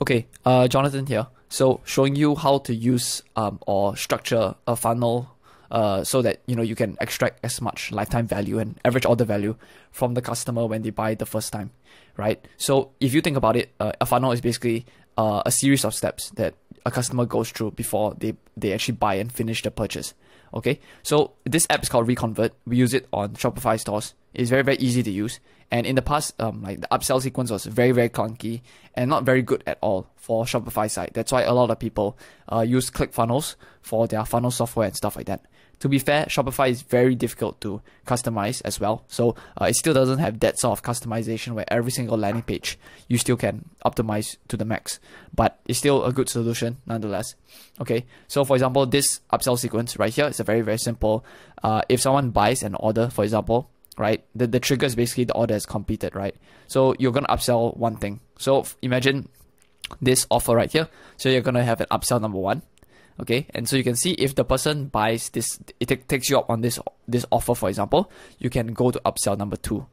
Okay, uh, Jonathan here. So showing you how to use um, or structure a funnel uh, so that you know you can extract as much lifetime value and average order value from the customer when they buy the first time, right? So if you think about it, uh, a funnel is basically uh, a series of steps that a customer goes through before they they actually buy and finish the purchase. Okay, so this app is called ReConvert. We use it on Shopify stores. It's very very easy to use. And in the past, um, like the upsell sequence was very very clunky and not very good at all for Shopify side. That's why a lot of people uh, use ClickFunnels for their funnel software and stuff like that. To be fair, Shopify is very difficult to customize as well. So uh, it still doesn't have that sort of customization where every single landing page you still can optimize to the max. But it's still a good solution nonetheless. Okay, so for example, this upsell sequence right here is a very very simple. Uh, if someone buys an order, for example, right, the the trigger is basically the order is completed, right? So you're gonna upsell one thing. So imagine this offer right here. So you're gonna have an upsell number one okay and so you can see if the person buys this it takes you up on this this offer for example you can go to upsell number two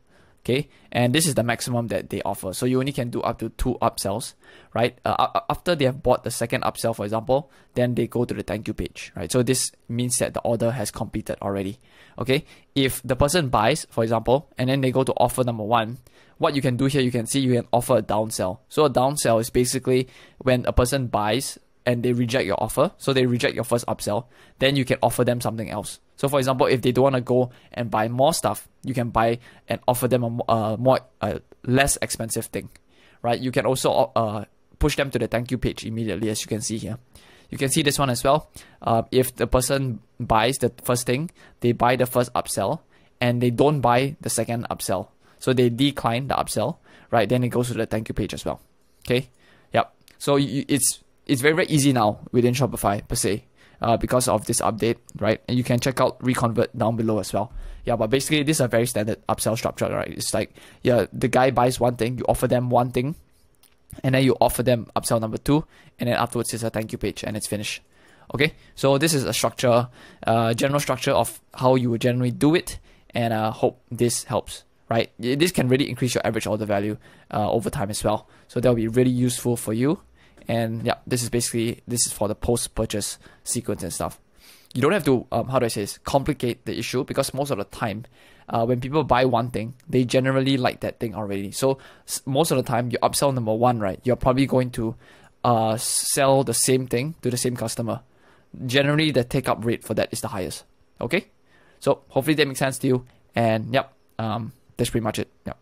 okay? And this is the maximum that they offer. So you only can do up to two upsells right? Uh, after they have bought the second upsell for example then they go to the thank you page right? So this means that the order has completed already okay? If the person buys for example and then they go to offer number one what you can do here you can see you can offer a downsell so a downsell is basically when a person buys and they reject your offer, so they reject your first upsell, then you can offer them something else. So, for example, if they don't want to go and buy more stuff, you can buy and offer them a uh, more uh, less expensive thing, right? You can also uh, push them to the thank you page immediately, as you can see here. You can see this one as well. Uh, if the person buys the first thing, they buy the first upsell, and they don't buy the second upsell, so they decline the upsell, right? Then it goes to the thank you page as well. Okay, yep. So you, it's it's very very easy now within Shopify per se. Uh, because of this update, right? And you can check out ReConvert down below as well. Yeah, but basically this is a very standard upsell structure, right? It's like, yeah, the guy buys one thing, you offer them one thing, and then you offer them upsell number two, and then afterwards it's a thank you page and it's finished. Okay, so this is a structure, uh, general structure of how you would generally do it, and I uh, hope this helps. Right, this can really increase your average order value uh, over time as well. So that will be really useful for you and yeah, this is basically this is for the post purchase sequence and stuff. You don't have to um, how do I say this complicate the issue because most of the time, uh, when people buy one thing, they generally like that thing already. So most of the time, you upsell number one, right? You're probably going to uh, sell the same thing to the same customer. Generally, the take up rate for that is the highest. Okay, so hopefully that makes sense to you. And yep, um, that's pretty much it. Yep.